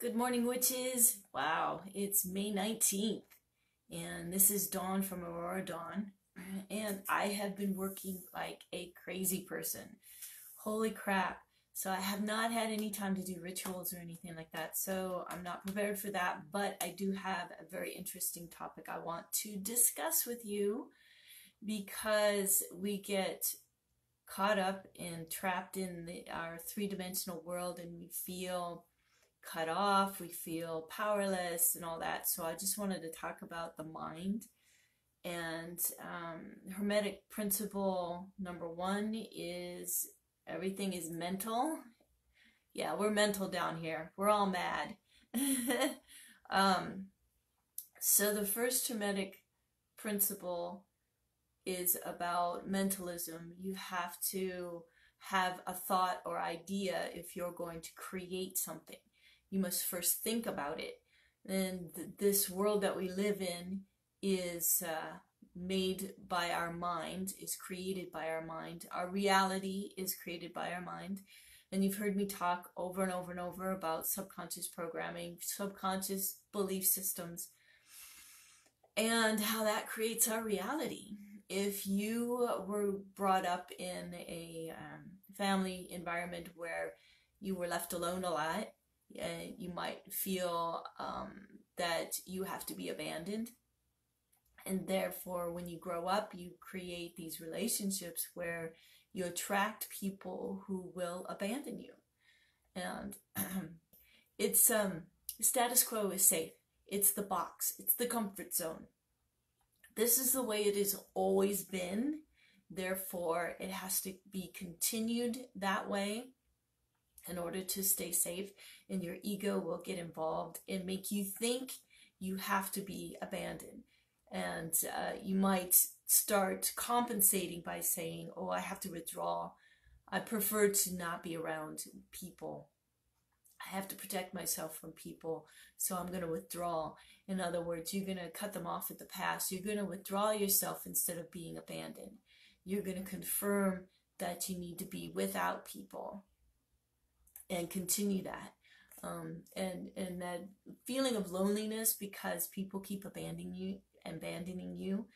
Good morning, witches. Wow, it's May 19th, and this is Dawn from Aurora Dawn, and I have been working like a crazy person. Holy crap. So, I have not had any time to do rituals or anything like that, so I'm not prepared for that, but I do have a very interesting topic I want to discuss with you because we get caught up and trapped in the, our three dimensional world and we feel cut off, we feel powerless, and all that. So I just wanted to talk about the mind. And um, Hermetic principle number one is everything is mental. Yeah, we're mental down here. We're all mad. um, so the first Hermetic principle is about mentalism. You have to have a thought or idea if you're going to create something you must first think about it. And th- this world that we live in is uh, made by our mind, is created by our mind. Our reality is created by our mind. And you've heard me talk over and over and over about subconscious programming, subconscious belief systems, and how that creates our reality. If you were brought up in a um, family environment where you were left alone a lot, you might feel um, that you have to be abandoned. And therefore, when you grow up, you create these relationships where you attract people who will abandon you. And it's um, status quo is safe. It's the box. It's the comfort zone. This is the way it has always been. Therefore, it has to be continued that way in order to stay safe and your ego will get involved and make you think you have to be abandoned. And uh, you might start compensating by saying oh i have to withdraw. I prefer to not be around people. I have to protect myself from people so i'm going to withdraw. In other words you're going to cut them off at the pass. You're going to withdraw yourself instead of being abandoned. You're going to confirm that you need to be without people and continue that. Um, and and that feeling of loneliness because people keep abandoning you, abandoning you,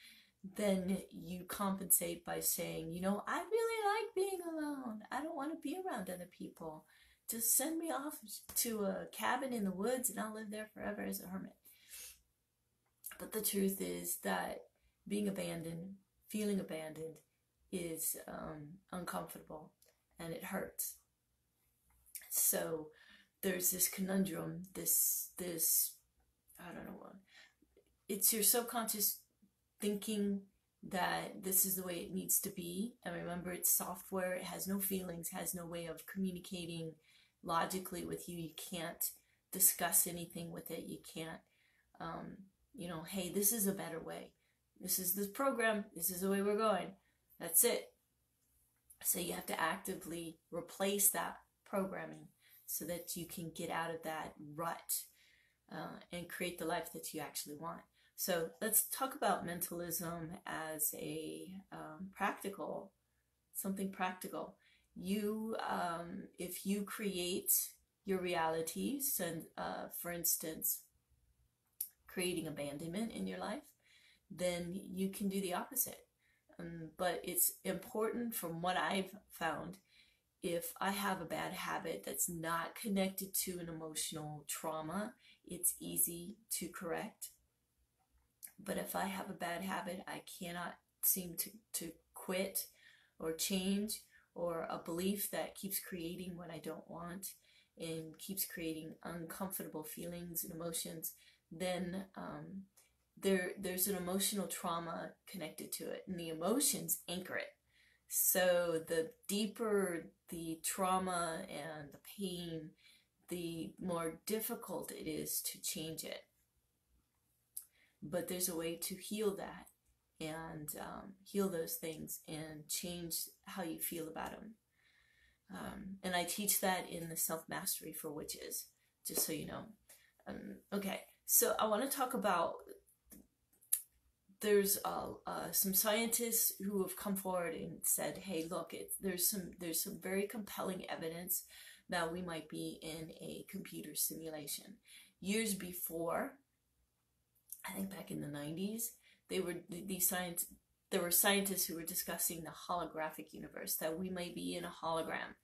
then you compensate by saying, you know, I really like being alone. I don't want to be around other people. Just send me off to a cabin in the woods and I'll live there forever as a hermit. But the truth is that being abandoned, feeling abandoned, is um, uncomfortable and it hurts. So there's this conundrum, this this I don't know what it's your subconscious thinking that this is the way it needs to be. And remember, it's software, it has no feelings, has no way of communicating logically with you. You can't discuss anything with it. You can't, um, you know, hey, this is a better way. This is this program. This is the way we're going. That's it. So you have to actively replace that programming so that you can get out of that rut uh, and create the life that you actually want. So let's talk about mentalism as a um, practical, something practical. You, um, if you create your realities, and uh, for instance, creating abandonment in your life, then you can do the opposite. Um, but it's important, from what I've found, if I have a bad habit that's not connected to an emotional trauma, it's easy to correct. But if I have a bad habit I cannot seem to, to quit or change, or a belief that keeps creating what I don't want and keeps creating uncomfortable feelings and emotions, then um, there there's an emotional trauma connected to it, and the emotions anchor it. So the deeper the trauma and the pain, the more difficult it is to change it. But there's a way to heal that and um, heal those things and change how you feel about them. Um, and I teach that in the self mastery for witches, just so you know. Um, okay, so I want to talk about there's uh, uh, some scientists who have come forward and said, "Hey, look, it, there's some there's some very compelling evidence that we might be in a computer simulation. Years before, I think back in the 90s, they were these science there were scientists who were discussing the holographic universe that we might be in a hologram.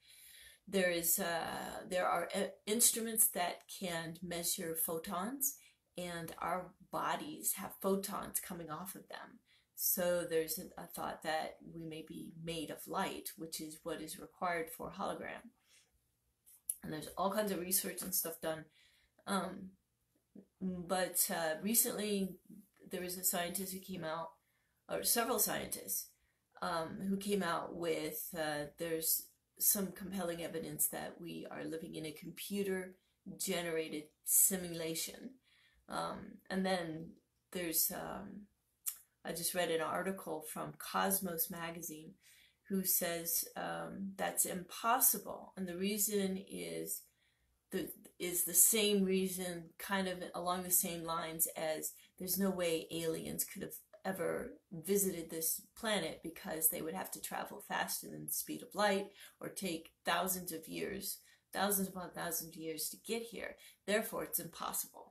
There is uh, there are uh, instruments that can measure photons, and our bodies have photons coming off of them. So there's a, thought that we may be made of light, which is what is required for hologram. And there's all kinds of research and stuff done. Um, but uh, recently, there was a scientist who came out, or several scientists, um, who came out with uh, there's some compelling evidence that we are living in a computer generated simulation. Um, and then there's, um, I just read an article from Cosmos magazine who says um, that's impossible. And the reason is the is the same reason, kind of along the same lines as there's no way aliens could have ever visited this planet because they would have to travel faster than the speed of light or take thousands of years, thousands upon thousands of years to get here. Therefore, it's impossible.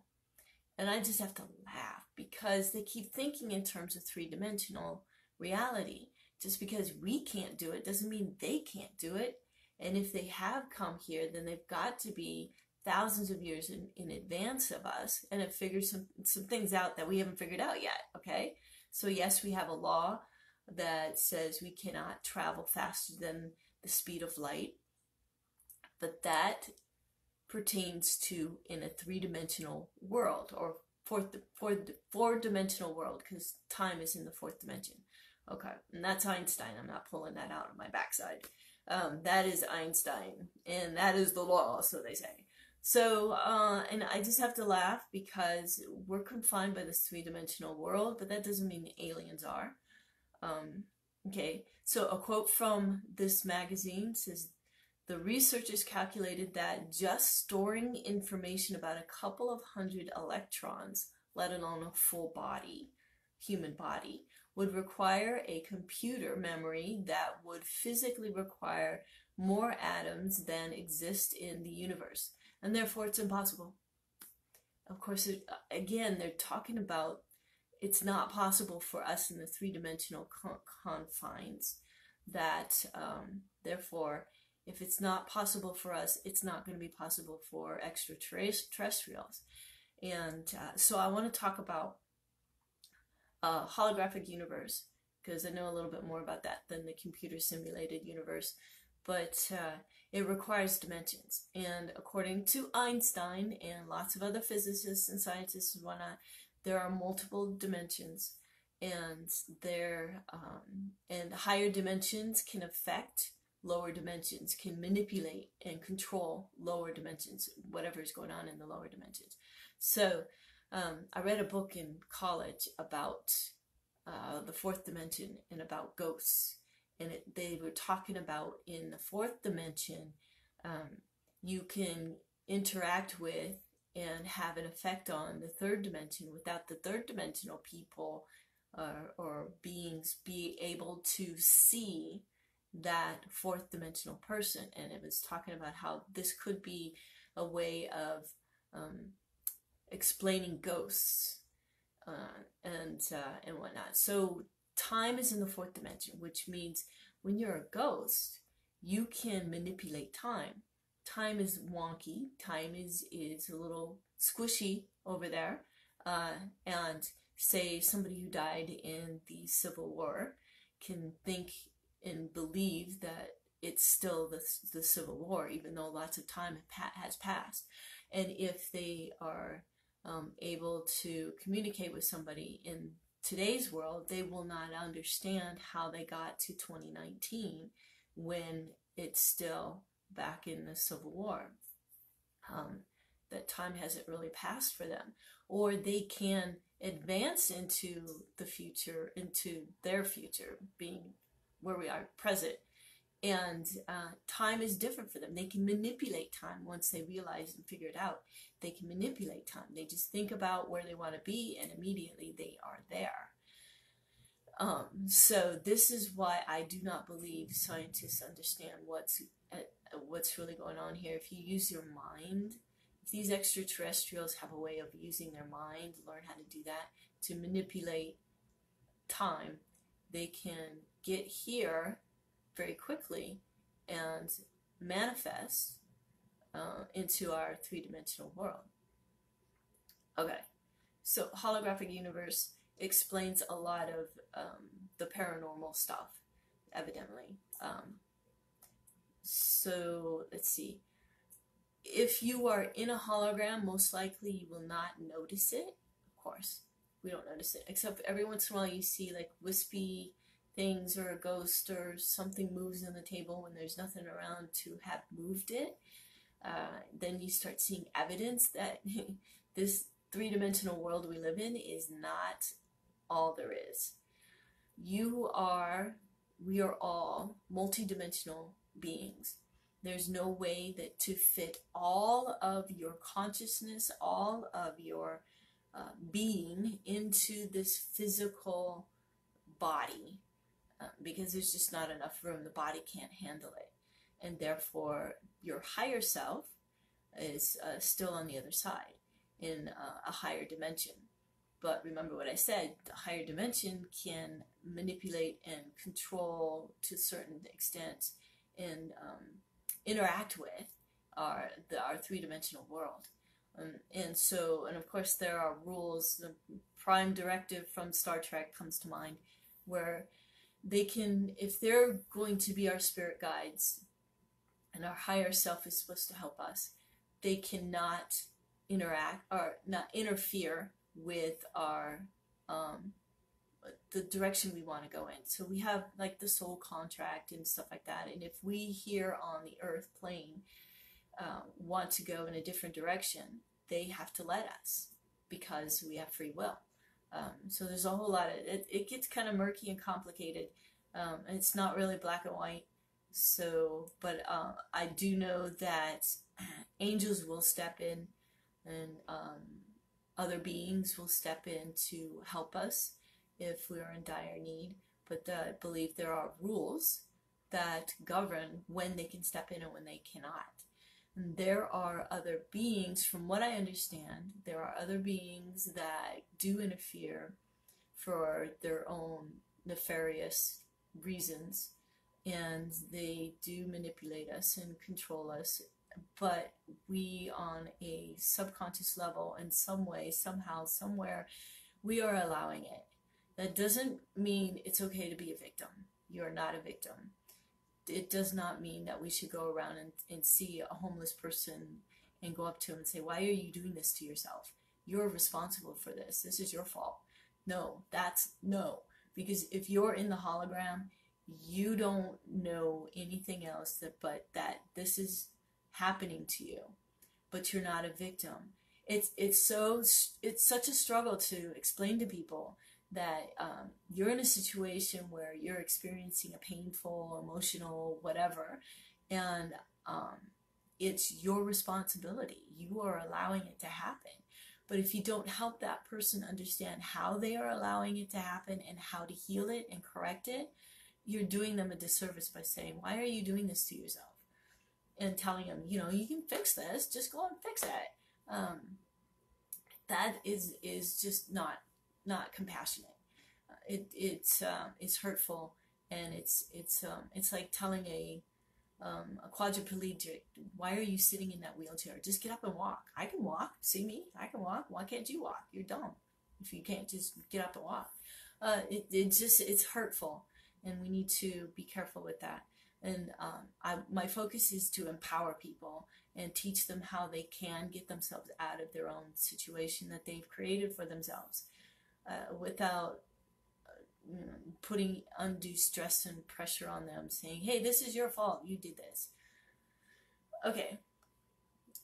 And I just have to laugh because they keep thinking in terms of three dimensional reality. Just because we can't do it doesn't mean they can't do it. And if they have come here, then they've got to be thousands of years in, in advance of us and have figured some, some things out that we haven't figured out yet. Okay. So, yes, we have a law that says we cannot travel faster than the speed of light, but that pertains to in a three dimensional world or fourth, four dimensional world because time is in the fourth dimension. Okay, and that's Einstein. I'm not pulling that out of my backside. Um, that is Einstein, and that is the law, so they say. So, uh, and I just have to laugh because we're confined by this three dimensional world, but that doesn't mean aliens are. Um, okay, so a quote from this magazine says the researchers calculated that just storing information about a couple of hundred electrons, let alone a full body, human body, would require a computer memory that would physically require more atoms than exist in the universe and therefore it's impossible. Of course, again, they're talking about it's not possible for us in the three dimensional con- confines. That, um, therefore, if it's not possible for us, it's not going to be possible for extraterrestrials. And uh, so I want to talk about a holographic universe because I know a little bit more about that than the computer simulated universe. But uh, it requires dimensions. And according to Einstein and lots of other physicists and scientists and whatnot, there are multiple dimensions, and there um, and higher dimensions can affect lower dimensions, can manipulate and control lower dimensions, whatever is going on in the lower dimensions. So um, I read a book in college about uh, the fourth dimension and about ghosts and it, they were talking about in the fourth dimension, um, you can interact with and have an effect on the third dimension without the third dimensional people uh, or beings be able to see that fourth dimensional person. And it was talking about how this could be a way of um, explaining ghosts uh, and uh, and whatnot. So time is in the fourth dimension, which means when you're a ghost, you can manipulate time. Time is wonky. Time is is a little squishy over there. Uh, and say somebody who died in the Civil War can think and believe that it's still the, the Civil War, even though lots of time has passed. And if they are um, able to communicate with somebody in today's world, they will not understand how they got to 2019 when it's still back in the Civil War. Um, that time hasn't really passed for them. Or they can advance into the future, into their future, being where we are present. And uh, time is different for them. They can manipulate time once they realize and figure it out they can manipulate time. They just think about where they want to be and immediately they are there. Um, so this is why I do not believe scientists understand what's what's really going on here. If you use your mind, if these extraterrestrials have a way of using their mind, learn how to do that to manipulate time, they can get here very quickly and manifest uh, into our three dimensional world. Okay, so holographic universe explains a lot of um, the paranormal stuff, evidently. Um, so let's see. If you are in a hologram, most likely you will not notice it. Of course, we don't notice it, except every once in a while you see like wispy things or a ghost or something moves on the table when there's nothing around to have moved it. Uh, then you start seeing evidence that this three dimensional world we live in is not all there is. You are, we are all multidimensional beings. There's no way that to fit all of your consciousness, all of your uh, being into this physical body uh, because there's just not enough room. The body can't handle it. And therefore, your higher self is uh, still on the other side in uh, a higher dimension. But remember what I said the higher dimension can manipulate and control to a certain extent and um, interact with our, the, our three dimensional world. Um, and so, and of course, there are rules. The prime directive from Star Trek comes to mind where they can, if they're going to be our spirit guides and our higher self is supposed to help us, they cannot interact or not interfere with our um, the direction we want to go in. So we have like the soul contract and stuff like that. And if we here on the earth plane uh, want to go in a different direction, they have to let us because we have free will. Um, so there's a whole lot of it. It gets kind of murky and complicated. Um, and it's not really black and white. So, but uh, I do know that angels will step in and um, other beings will step in to help us if we are in dire need. But I believe there are rules that govern when they can step in and when they cannot. And there are other beings, from what I understand, there are other beings that do interfere for their own nefarious reasons. And they do manipulate us and control us. But we on a subconscious level in some way somehow somewhere we are allowing it. That doesn't mean it's okay to be a victim. You're not a victim it does not mean that we should go around and, and see a homeless person and go up to him and say why are you doing this to yourself? You're responsible for this. This is your fault. No that's no. Because if you're in the hologram you don't know anything else that but that this is happening to you. But you're not a victim. It's it's so it's such a struggle to explain to people that um, you're in a situation where you're experiencing a painful emotional whatever and um, it's your responsibility you are allowing it to happen but if you don't help that person understand how they are allowing it to happen and how to heal it and correct it you're doing them a disservice by saying, Why are you doing this to yourself? And telling them, you know, you can fix this, just go and fix it. Um, that is is just not not compassionate. Uh, it it's uh, it's hurtful and it's it's um, it's like telling a um, a quadriplegic, why are you sitting in that wheelchair? Just get up and walk. I can walk. See me? I can walk. Why can't you walk? You're dumb if you can't just get up and walk. Uh, it, it just it's hurtful and we need to be careful with that. And um, I, my focus is to empower people and teach them how they can get themselves out of their own situation that they've created for themselves uh, without uh, putting undue stress and pressure on them, saying, hey, this is your fault, you did this. Okay,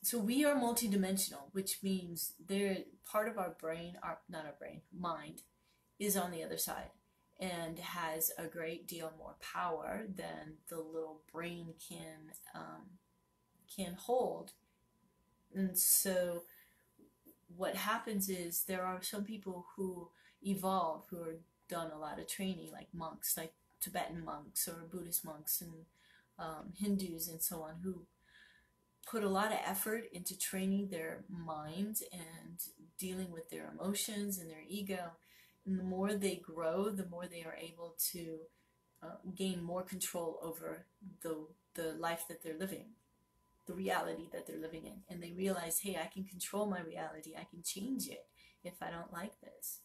so we are multidimensional, which means there part of our brain, our not our brain, mind, is on the other side and has a great deal more power than the little brain can um, can hold. And so, what happens is there are some people who evolve who are done a lot of training, like monks, like Tibetan monks or Buddhist monks, and um, Hindus and so on who put a lot of effort into training their mind and dealing with their emotions and their ego. And the more they grow, the more they are able to uh, gain more control over the the life that they're living, the reality that they're living in, and they realize, hey, I can control my reality. I can change it if I don't like this.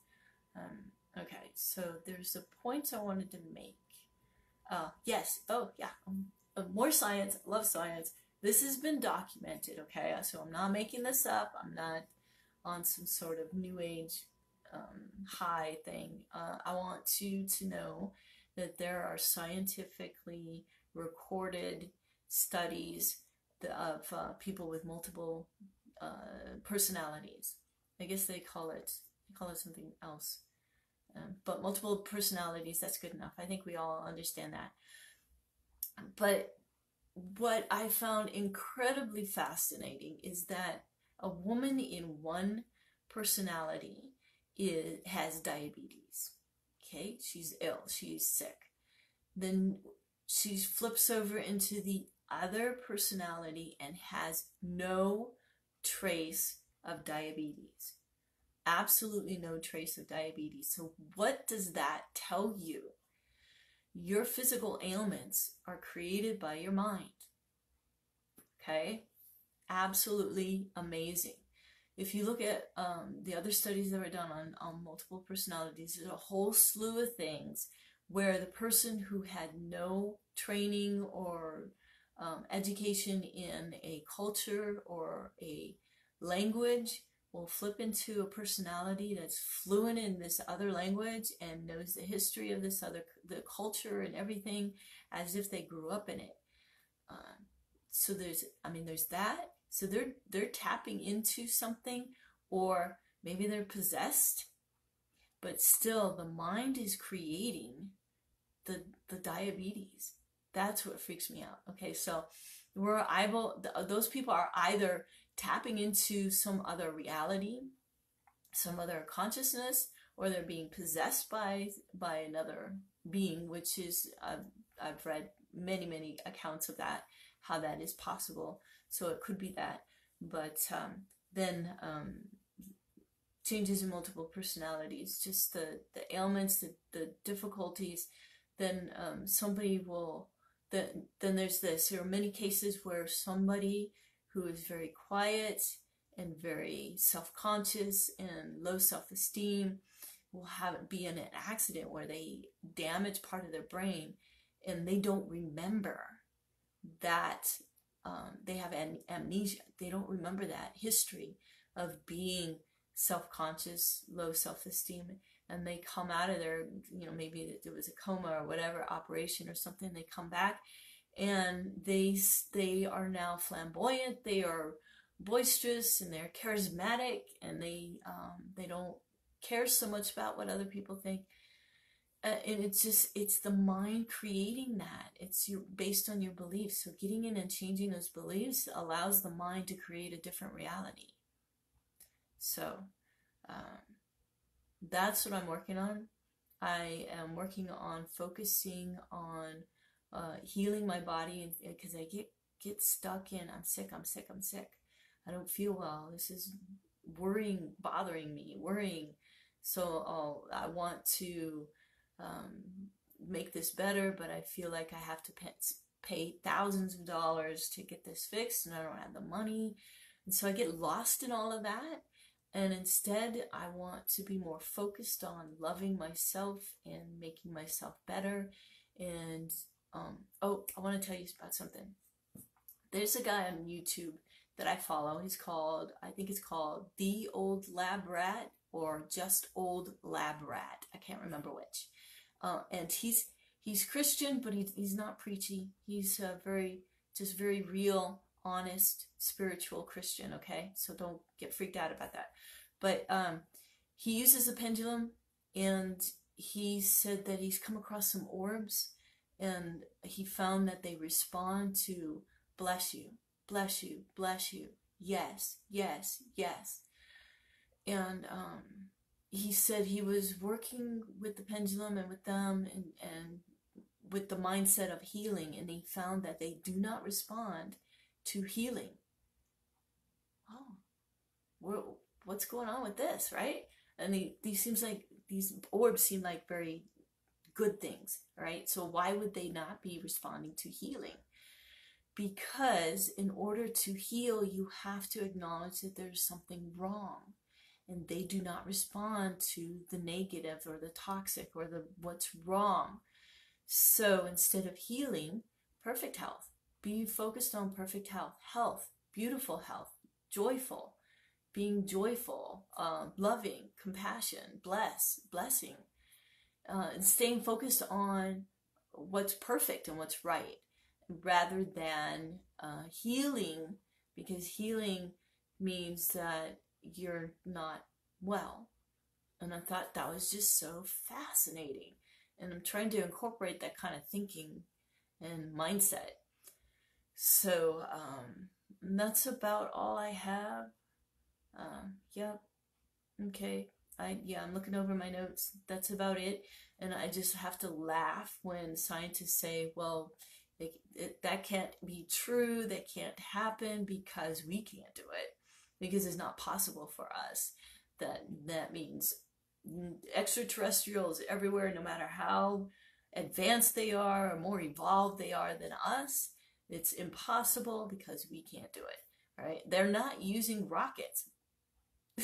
Um, okay, so there's a point I wanted to make. Uh, yes. Oh, yeah. Um, uh, more science. Love science. This has been documented. Okay, so I'm not making this up. I'm not on some sort of new age um, high thing. Uh, I want you to know that there are scientifically recorded studies of uh, people with multiple uh, personalities. I guess they call it they call it something else, um, but multiple personalities. That's good enough. I think we all understand that. But what I found incredibly fascinating is that a woman in one personality is, has diabetes. Okay, she's ill, she's sick. Then she flips over into the other personality and has no trace of diabetes. Absolutely no trace of diabetes. So, what does that tell you? Your physical ailments are created by your mind. Okay? Absolutely amazing. If you look at um, the other studies that were done on, on multiple personalities, there's a whole slew of things where the person who had no training or um, education in a culture or a language will flip into a personality that's fluent in this other language and knows the history of this other the culture and everything as if they grew up in it um, so there's i mean there's that so they're they're tapping into something or maybe they're possessed but still the mind is creating the the diabetes. That's what freaks me out. Okay, so we're able; those people are either tapping into some other reality, some other consciousness, or they're being possessed by by another being, which is I've, I've read many many accounts of that, how that is possible. So it could be that, but um, then um, changes in multiple personalities, just the the ailments, the the difficulties then um, somebody will then then there's this. There are many cases where somebody who is very quiet and very self-conscious and low self-esteem will have be in an accident where they damage part of their brain and they don't remember that um, they have an amnesia. They don't remember that history of being self-conscious low self-esteem and they come out of there, you know, maybe there was a coma or whatever operation or something, they come back and they they are now flamboyant, they are boisterous and they're charismatic and they um, they don't care so much about what other people think. Uh, and it's just it's the mind creating that. It's your based on your beliefs. So getting in and changing those beliefs allows the mind to create a different reality. So um, that's what I'm working on. I am working on focusing on uh, healing my body because I get get stuck in I'm sick, I'm sick, I'm sick. I don't feel well. This is worrying, bothering me, worrying. So oh, I want to um, make this better, but I feel like I have to pay, pay thousands of dollars to get this fixed, and I don't have the money. And so I get lost in all of that. And instead, I want to be more focused on loving myself and making myself better. And, um, oh, I want to tell you about something. There's a guy on YouTube that I follow. He's called, I think it's called The Old Lab Rat or Just Old Lab Rat. I can't remember which. Uh, and he's, he's Christian, but he, he's not preachy. He's uh, very, just very real honest spiritual Christian, okay? So don't get freaked out about that. But um, he uses a pendulum and he said that he's come across some orbs and he found that they respond to bless you, bless you, bless you, yes, yes, yes. And um, he said he was working with the pendulum and with them and, and with the mindset of healing and they found that they do not respond to healing. Oh, what's going on with this, right? And they, these seems like these orbs seem like very good things, right? So why would they not be responding to healing? Because in order to heal, you have to acknowledge that there's something wrong and they do not respond to the negative or the toxic or the what's wrong. So instead of healing, perfect health, be focused on perfect health, health, beautiful health, joyful, being joyful, uh, loving, compassion, bless, blessing, uh, and staying focused on what's perfect and what's right rather than uh, healing because healing means that you're not well. And I thought that was just so fascinating. And I'm trying to incorporate that kind of thinking and mindset. So um, that's about all I have. Uh, yep. Okay. I yeah, I'm looking over my notes. That's about it. And I just have to laugh when scientists say, "Well, it, it, that can't be true. That can't happen because we can't do it because it's not possible for us." That that means extraterrestrials everywhere, no matter how advanced they are or more evolved they are than us. It's impossible because we can't do it. Right? They're not using rockets.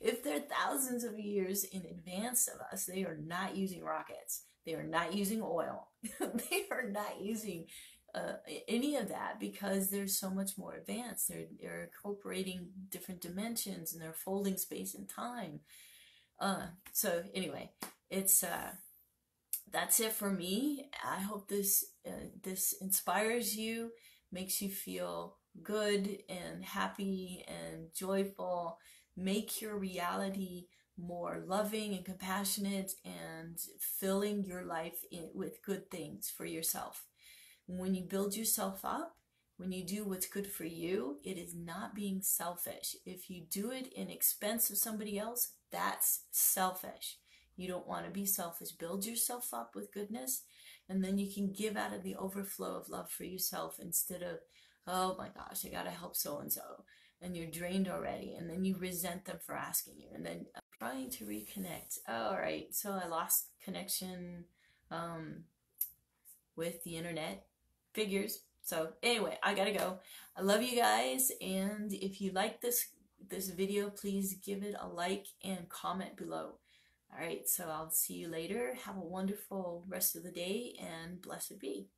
if they're thousands of years in advance of us, they are not using rockets. They are not using oil. they are not using uh, any of that because they're so much more advanced. They're, they're incorporating different dimensions and they're folding space and time. Uh, so anyway, it's uh, that's it for me. I hope this uh, this inspires you, makes you feel good and happy and joyful make your reality more loving and compassionate and filling your life in, with good things for yourself. When you build yourself up, when you do what's good for you, it is not being selfish. If you do it in expense of somebody else, that's selfish. You don't want to be selfish. Build yourself up with goodness, and then you can give out of the overflow of love for yourself instead of, oh my gosh, I got to help so and so and you're drained already and then you resent them for asking you and then trying to reconnect. Oh, all right so i lost connection um, with the internet. Figures. So anyway i gotta go. I love you guys and if you like this this video please give it a like and comment below all right so i'll see you later. Have a wonderful rest of the day and blessed be